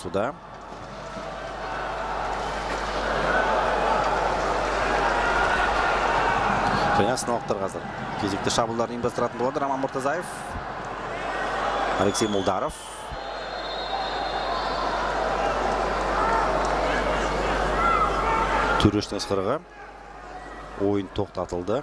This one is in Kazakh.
сюда. және астаналықтар қазір. Кезекті шабуылдарын ұйымдастыратын болады роман мұртазаев. Алексей молдаров. Төрешінің ысқырығы ойын тоқтатылды.